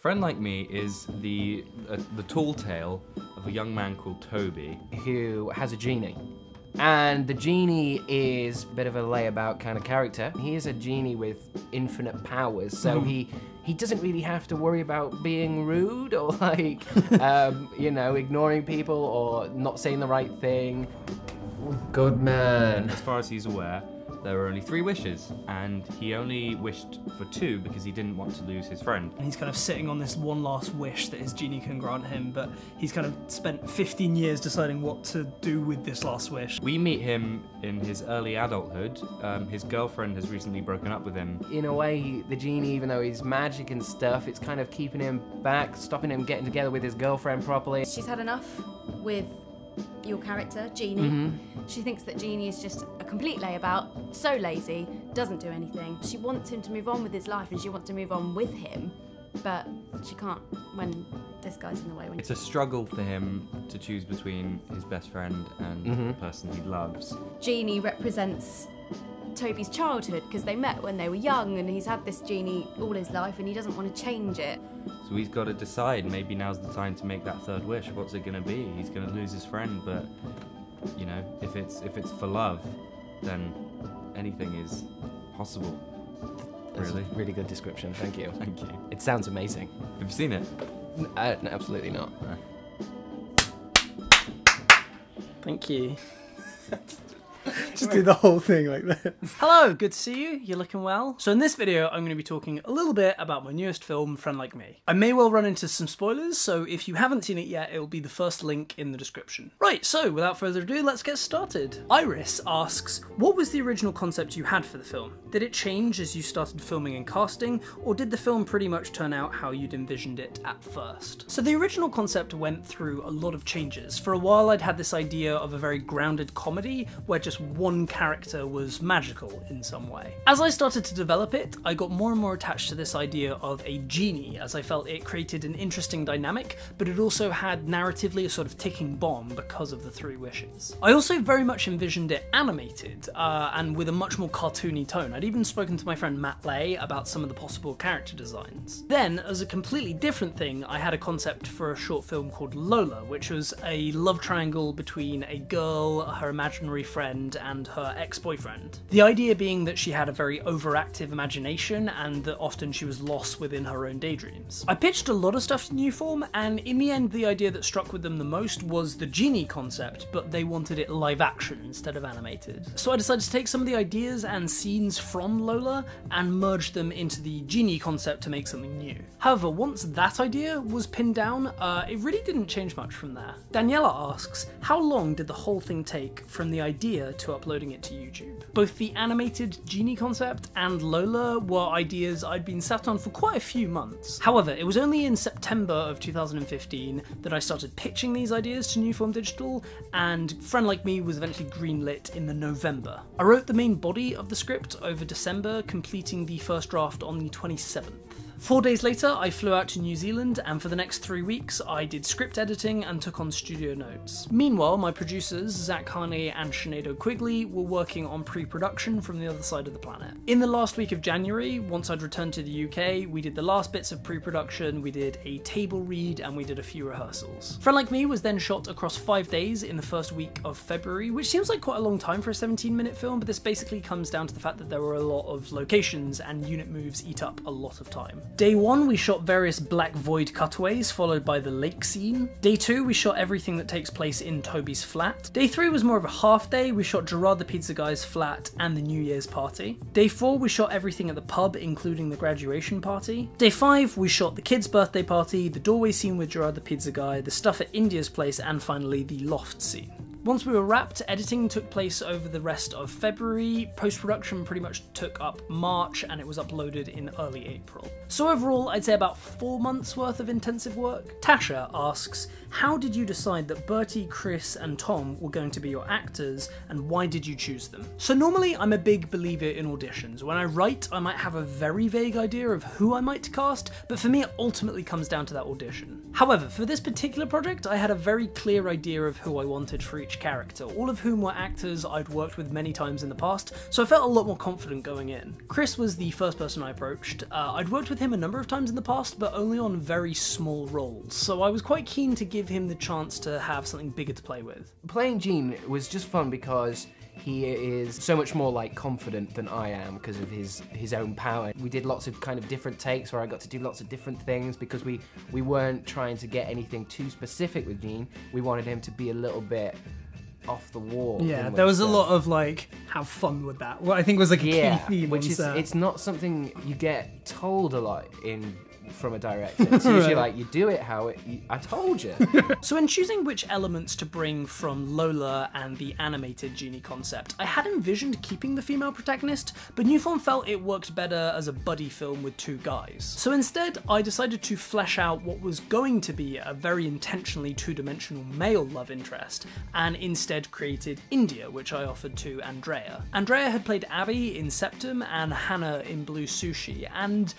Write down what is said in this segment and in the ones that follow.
Friend Like Me is the uh, the tall tale of a young man called Toby. who has a genie. And the genie is a bit of a layabout kind of character. He is a genie with infinite powers, so he he doesn't really have to worry about being rude or like um, you know ignoring people or not saying the right thing. Good man. As far as he's aware, there were only three wishes, and he only wished for two because he didn't want to lose his friend. And he's kind of sitting on this one last wish that his genie can grant him, but he's kind of spent 15 years deciding what to do with this last wish. We meet him in his early adulthood. Um, his girlfriend has recently broken up with him. In a way, the genie, even though he's magic and stuff, it's kind of keeping him back, stopping him getting together with his girlfriend properly. She's had enough with your character, Jeannie. Mm-hmm. She thinks that Jeannie is just a complete layabout, so lazy, doesn't do anything. She wants him to move on with his life and she wants to move on with him, but she can't when this guy's in the way. When It's a struggle for him to choose between his best friend and the mm-hmm. person he loves. Jeannie represents Toby's childhood because they met when they were young and he's had this genie all his life and he doesn't want to change it. So he's got to decide. Maybe now's the time to make that third wish. What's it going to be? He's going to lose his friend, but you know, if it's if it's for love, then anything is possible. That's Really? a really good description, thank you. Thank you. It sounds amazing. Have you seen it? Uh, no, absolutely not. Thank you. Just do the whole thing like that. Hello, good to see you. You're looking well. So in this video, I'm going to be talking a little bit about my newest film, Friend Like Me. I may well run into some spoilers, so if you haven't seen it yet, it'll be the first link in the description. Right, so without further ado, let's get started. Iris asks, what was the original concept you had for the film? Did it change as you started filming and casting, or did the film pretty much turn out how you'd envisioned it at first? So the original concept went through a lot of changes. For a while, I'd had this idea of a very grounded comedy where just one character was magical in some way. As I started to develop it, I got more and more attached to this idea of a genie, as I felt it created an interesting dynamic, but it also had narratively a sort of ticking bomb because of the three wishes. I also very much envisioned it animated uh, and with a much more cartoony tone. I'd even spoken to my friend Matt Ley about some of the possible character designs. Then, as a completely different thing, I had a concept for a short film called Lola, which was a love triangle between a girl, her imaginary friend, and her ex boyfriend. The idea being that she had a very overactive imagination and that often she was lost within her own daydreams. I pitched a lot of stuff to Newform, and in the end, the idea that struck with them the most was the genie concept, but they wanted it live action instead of animated. So I decided to take some of the ideas and scenes from Lola and merge them into the genie concept to make something new. However, once that idea was pinned down, uh, it really didn't change much from there. Daniela asks, how long did the whole thing take from the idea to uploading it to YouTube? Both the animated genie concept and Lola were ideas I'd been sat on for quite a few months. However, it was only in September of 2015 that I started pitching these ideas to Newform Digital, and Friend Like Me was eventually greenlit in the November. I wrote the main body of the script over December, completing the first draft on the 27th. Four days later, I flew out to New Zealand, and for the next three weeks, I did script editing and took on studio notes. Meanwhile, my producers, Zak Harney and Sinead Quigley, were working on pre production from the other side of the planet. In the last week of January, once I'd returned to the UK, we did the last bits of pre production, we did a table read, and we did a few rehearsals. Friend Like Me was then shot across five days in the first week of February, which seems like quite a long time for a 17 minute film, but this basically comes down to the fact that there were a lot of locations and unit moves eat up a lot of time. Day one, we shot various Black Void cutaways, followed by the lake scene. Day two, we shot everything that takes place in Toby's flat. Day three was more of a half day, we shot Gerard the Pizza Guy's flat and the New Year's party. Day four, we shot everything at the pub, including the graduation party. Day five, we shot the kids' birthday party, the doorway scene with Gerard the Pizza Guy, the stuff at India's place, and finally the loft scene. Once we were wrapped, editing took place over the rest of February, post production pretty much took up March, and it was uploaded in early April. So, overall, I'd say about four months worth of intensive work. Tasha asks, How did you decide that Bertie, Chris, and Tom were going to be your actors, and why did you choose them? So, normally, I'm a big believer in auditions. When I write, I might have a very vague idea of who I might cast, but for me, it ultimately comes down to that audition. However, for this particular project, I had a very clear idea of who I wanted for each character, all of whom were actors I'd worked with many times in the past, so I felt a lot more confident going in. Chris was the first person I approached. Uh, I'd worked with him a number of times in the past, but only on very small roles, so I was quite keen to give him the chance to have something bigger to play with. Playing Gene was just fun because he is so much more like confident than I am because of his his own power. We did lots of kind of different takes where I got to do lots of different things because we we weren't trying to get anything too specific with Gene. We wanted him to be a little bit off the wall. Yeah, there was a lot of like, have fun with that. What I think was like a yeah, key theme. which on is set. it's not something you get told a lot in from a director. It's usually Right. like you do it how it. You, I told you. So, in choosing which elements to bring from Lola and the animated genie concept, I had envisioned keeping the female protagonist, but Newform felt it worked better as a buddy film with two guys. So instead, I decided to flesh out what was going to be a very intentionally two dimensional male love interest, and instead created India, which I offered to Andrea. Andrea had played Abby in Septem and Hannah in Blue Sushi, and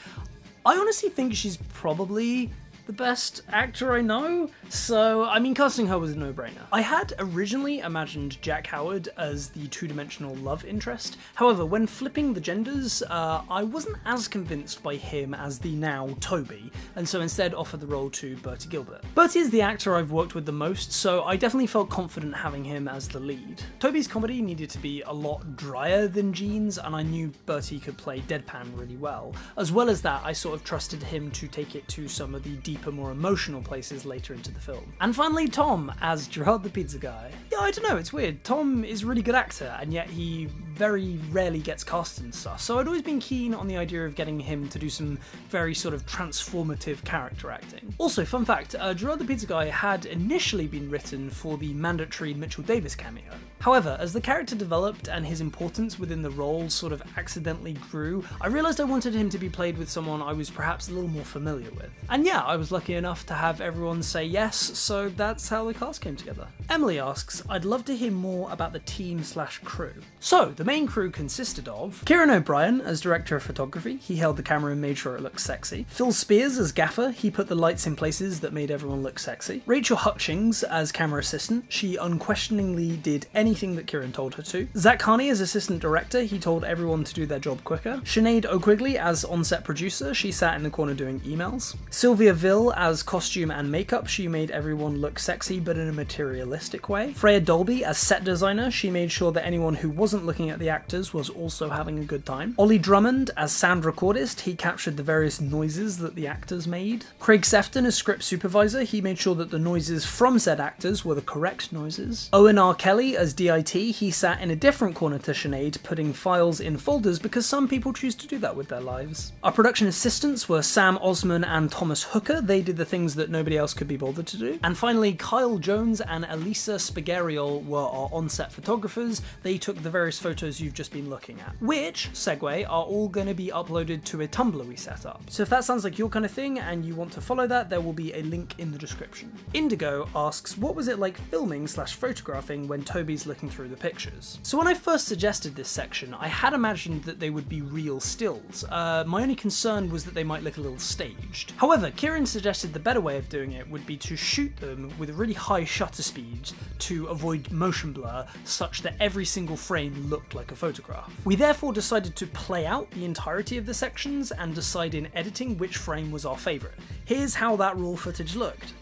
I honestly think she's probably the best actor I know, so I mean, casting her was a no brainer. I had originally imagined Jack Howard as the two dimensional love interest, however, when flipping the genders, uh, I wasn't as convinced by him as the now Toby, and so instead offered the role to Bertie Gilbert. Bertie is the actor I've worked with the most, so I definitely felt confident having him as the lead. Toby's comedy needed to be a lot drier than Gene's, and I knew Bertie could play deadpan really well. As well as that, I sort of trusted him to take it to some of the deeper, more emotional places later into the film. And finally, Tom as Gerard the Pizza Guy. Yeah, I don't know, it's weird. Tom is a really good actor, and yet he very rarely gets cast and stuff. So I'd always been keen on the idea of getting him to do some very sort of transformative character acting. Also, fun fact uh, Gerard the Pizza Guy had initially been written for the mandatory Mitchell Davis cameo. However, as the character developed and his importance within the role sort of accidentally grew, I realised I wanted him to be played with someone I was perhaps a little more familiar with. And yeah, I was lucky enough to have everyone say yes, so that's how the cast came together. Emily asks, I'd love to hear more about the team slash crew. So, the main crew consisted of Ciaran O'Brien as director of photography, he held the camera and made sure it looked sexy. Phil Spears as gaffer, he put the lights in places that made everyone look sexy. Rachael Hutchings as camera assistant, she unquestioningly did anything that Ciaran told her to. Zak Harney as assistant director, he told everyone to do their job quicker. Sinead O'Quigley as on-set producer, she sat in the corner doing emails. Silvija Vil as costume and makeup, she made everyone look sexy but in a materialistic way. Freya Dolby as set designer, she made sure that anyone who wasn't looking at the actors was also having a good time. Ollie Drummond as sound recordist, he captured the various noises that the actors made. Craig Sephton as script supervisor, he made sure that the noises from said actors were the correct noises. Eóin R. Kelly as DIT, he sat in a different corner to Sinead, putting files in folders because some people choose to do that with their lives. Our production assistants were Sam Osman and Thomas Hooker, they did the things that nobody else could be bothered to do. And finally, Kyle Jones and Elisa Spigariol were our on-set photographers, they took the various photos you've just been looking at, which, segue, are all going to be uploaded to a Tumblr we set up. So if that sounds like your kind of thing and you want to follow that, there will be a link in the description. Indigo asks, what was it like filming slash photographing when Toby's looking through the pictures? So when I first suggested this section, I had imagined that they would be real stills. Uh, my only concern was that they might look a little staged. However, Ciaran suggested the better way of doing it would be to shoot them with a really high shutter speed to avoid motion blur, such that every single frame looked like a photograph. We therefore decided to play out the entirety of the sections and decide in editing which frame was our favourite. Here's how that raw footage looked.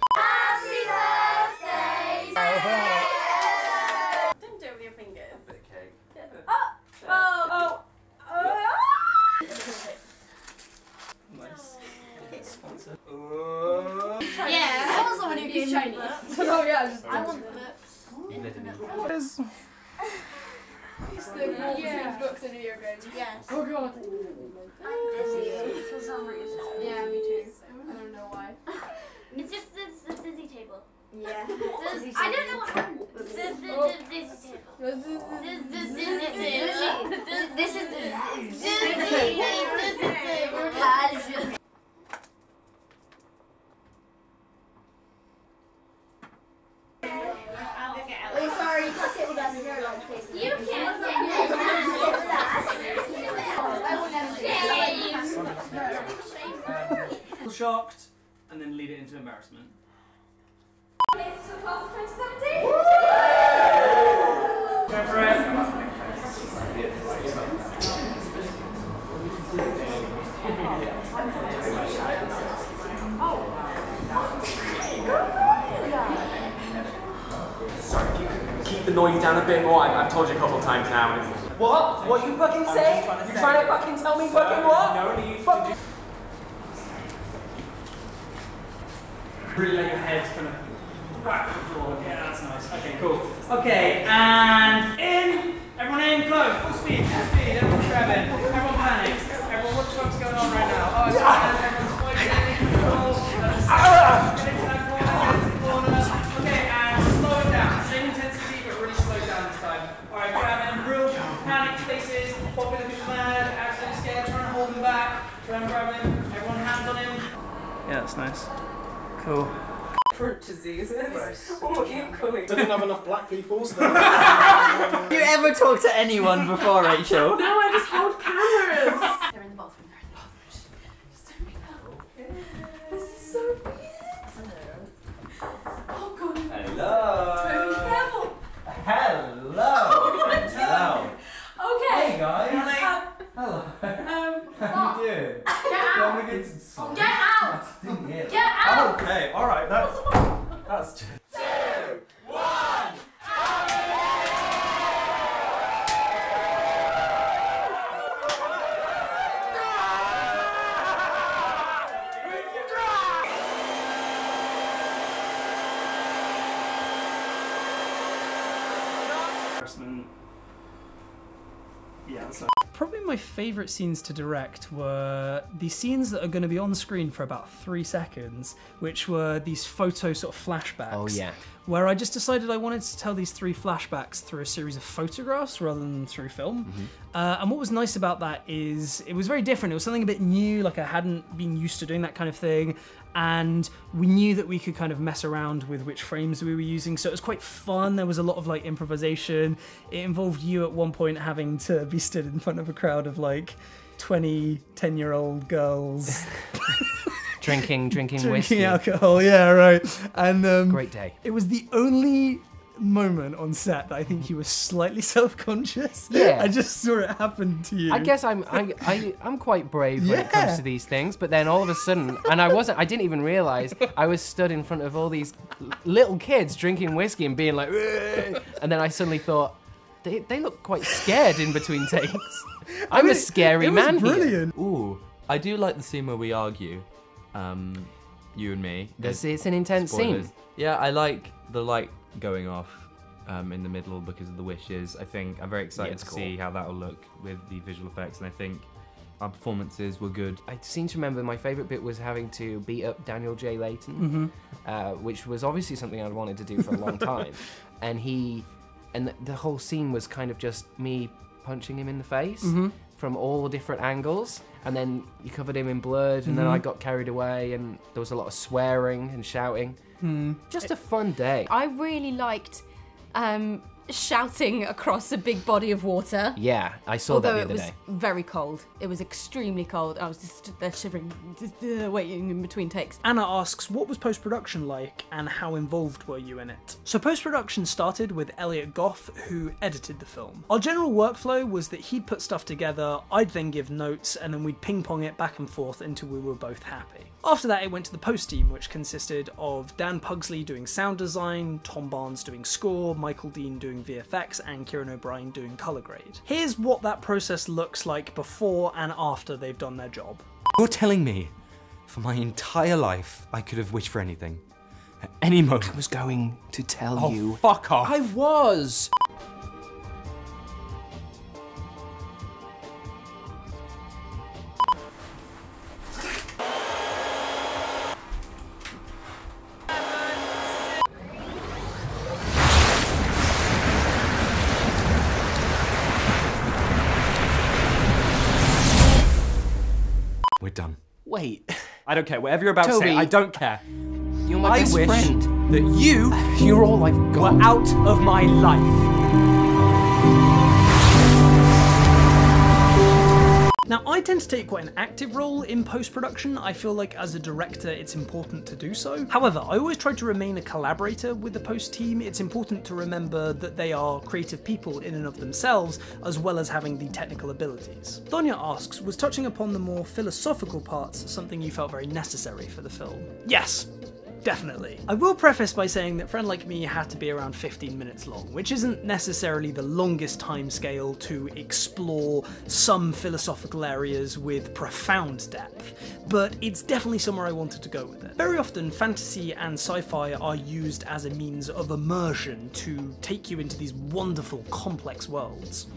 Don't do it with your fingers. Yeah, I want someone who can Chinese. oh yeah, just I want the yeah. books and video games. Yes. Oh god. I'm dizzy for some reason. Yeah, me too. I don't know why. It's just this, this dizzy table. Yeah. This, I don't know what happened. This, this, Oh. this dizzy table. This is This, this, this, this, this, this is the dizzy, dizzy table. Oh, sorry, you can't sit with us. You're allowed to play. You can't Feel shocked and then lead it into embarrassment. Class of 2017. Go. Sorry, if you could keep the noise down a bit more. I've, I've told you a couple times now. and it's- What? What you fucking say? trying to You say- trying to fucking tell me fucking what? No, you Fuck- Really let your head the floor. Yeah, that's nice. Okay, cool. Okay, and in. All. Didn't have enough black people, so Have you ever talked to anyone before, Rachel? No, I just hold cameras. They're in the bathroom. They're in the bathroom. Just don't make that. This is so weird. Oh god. Hello. Be careful. Hello. Hello. Okay. Hey guys. Um, Hello. um, How you doing? Get Shall we out. get some sun? Get out. Didn't hear. Get out. okay, all right, that's that's just. Yeah, that's Probably my favourite scenes to direct were the scenes that are going to be on screen for about three seconds, which were these photo sort of flashbacks. Oh, yeah. Where I just decided I wanted to tell these three flashbacks through a series of photographs rather than through film. Mm-hmm. Uh, and what was nice about that is it was very different. It was something a bit new, like I hadn't been used to doing that kind of thing. And we knew that we could kind of mess around with which frames we were using. So it was quite fun. There was a lot of like improvisation. It involved you at one point having to be stood in front of a crowd of like 20, 10 year old girls Drinking, drinking, drinking whiskey. alcohol. Yeah, right. And um, Great day. it was the only moment on set that I think he was slightly self-conscious. Yeah. I just saw it happen to you. I guess I'm I, I I'm quite brave when it comes to these things, but then all of a sudden, and I wasn't. I didn't even realize I was stood in front of all these little kids drinking whiskey and being like, "Ugh," and then I suddenly thought. They, they look quite scared in between takes. I'm mean, a scary it was man here. brilliant. Ooh, I do like the scene where we argue, um, you and me. This it's an intense Spoilers. scene. Yeah, I like the light going off um, in the middle because of the wishes. I think I'm very excited it's to cool. see how that will look with the visual effects, and I think our performances were good. I seem to remember my favourite bit was having to beat up Daniel J. Layton, Mm-hmm. uh, which was obviously something I'd wanted to do for a long time. and he, and the, the whole scene was kind of just me punching him in the face Mm-hmm. From all different angles. And then you covered him in blood, and then Mm-hmm. I got carried away, and there was a lot of swearing and shouting. Hmm. Just a fun day. I really liked um, shouting across a big body of water. Yeah, I saw Although that it the was other day. very cold. It was extremely cold. I was just there shivering, just, uh, waiting in between takes. Anna asks, what was post production like and how involved were you in it? So, post production started with Elliot Gough, who edited the film. Our general workflow was that he'd put stuff together, I'd then give notes, and then we'd ping pong it back and forth until we were both happy. After that, it went to the post team, which consisted of Dan Pugsley doing sound design, Tom Barnes doing score, Michael Dean doing VFX, and Ciaran O'Brien doing colour grade. Here's what that process looks like before and after they've done their job. You're telling me, for my entire life, I could have wished for anything, at any moment. I was going to tell Oh, you. fuck off! I was. We're done. Wait, I don't care. Whatever you're about to say, I don't care. you're my I best wish friend. that you You're all I've got. were out of my life. Now, I tend to take quite an active role in post production. I feel like as a director, it's important to do so. However, I always try to remain a collaborator with the post team. It's important to remember that they are creative people in and of themselves, as well as having the technical abilities. Donya asks, was touching upon the more philosophical parts something you felt very necessary for the film? Yes, Definitely. I will preface by saying that Friend Like Me had to be around 15 minutes long, which isn't necessarily the longest time scale to explore some philosophical areas with profound depth, but it's definitely somewhere I wanted to go with it. Very often, fantasy and sci fi are used as a means of immersion to take you into these wonderful, complex worlds.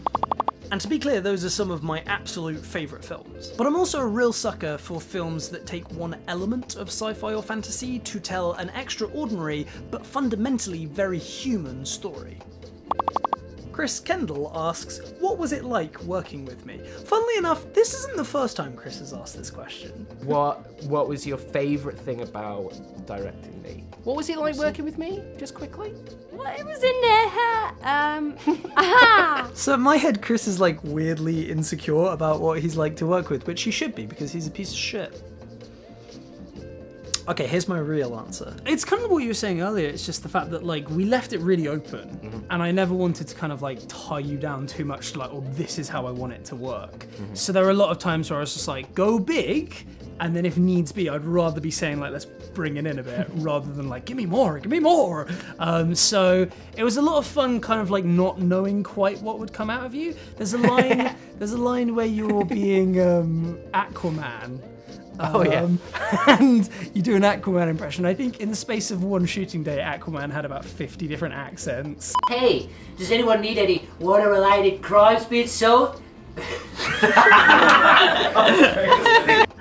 And to be clear, those are some of my absolute favourite films. But I'm also a real sucker for films that take one element of sci fi or fantasy to tell an extraordinary, but fundamentally very human story. Chris Kendall asks, What was it like working with me? Funnily enough, this isn't the first time Chris has asked this question. What What was your favourite thing about directing me? What was it like working with me? Just quickly. Well, it was in there. Um, aha! So in my head, Chris is like weirdly insecure about what he's like to work with, which he should be because he's a piece of shit. Okay, here's my real answer. It's kind of what you were saying earlier. It's just the fact that like we left it really open, and I never wanted to kind of like tie you down too much. To, like, oh, this is how I want it to work. So there are a lot of times where I was just like, go big, and then if needs be, I'd rather be saying like, let's bring it in a bit, rather than like, give me more, give me more. Um, so it was a lot of fun, kind of like not knowing quite what would come out of you. There's a line. there's a line where you're being um, Aquaman. Oh, yeah. Um, and you do an Aquaman impression. I think in the space of one shooting day, Aquaman had about 50 different accents. Hey, does anyone need any water-related crimes being solved?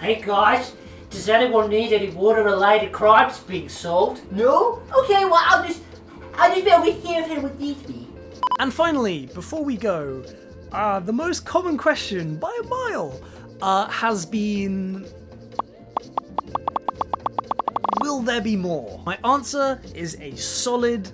hey guys, does anyone need any water-related crimes being solved? No? Okay, well I'll just, I'll just be over here if anyone needs me. And finally, before we go, uh, the most common question by a mile uh, has been Will there be more? My answer is a solid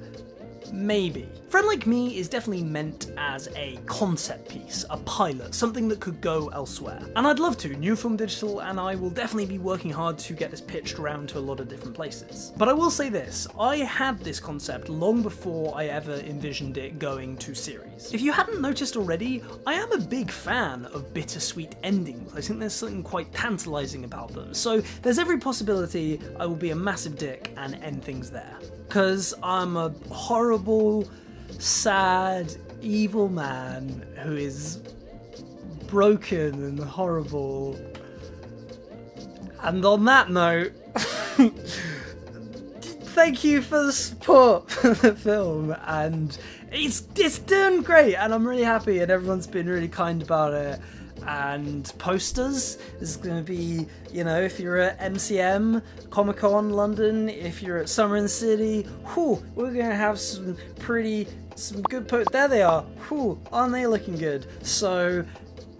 maybe. Friend Like Me is definitely meant as a concept piece, a pilot, something that could go elsewhere. And I'd love to. Newform Digital and I will definitely be working hard to get this pitched around to a lot of different places. But I will say this I had this concept long before I ever envisioned it going to series. If you hadn't noticed already, I am a big fan of bittersweet endings. I think there's something quite tantalizing about them. So there's every possibility I will be a massive dick and end things there. Because I'm a horrible, sad, evil man who is broken and horrible. And on that note, thank you for the support for the film and it's it's doing great and I'm really happy and everyone's been really kind about it and posters is going to be you know if you're at MCM Comic Con London if you're at Summer in City whew, we're going to have some pretty some good po- there they are. Whew, aren't they looking good? So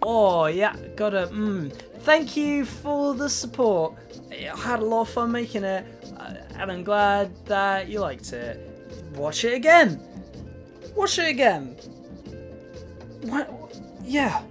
oh yeah gotta mm, thank you for the support. I had a lot of fun making it uh, and I'm glad that you liked it. Watch it again. Watch it again. What yeah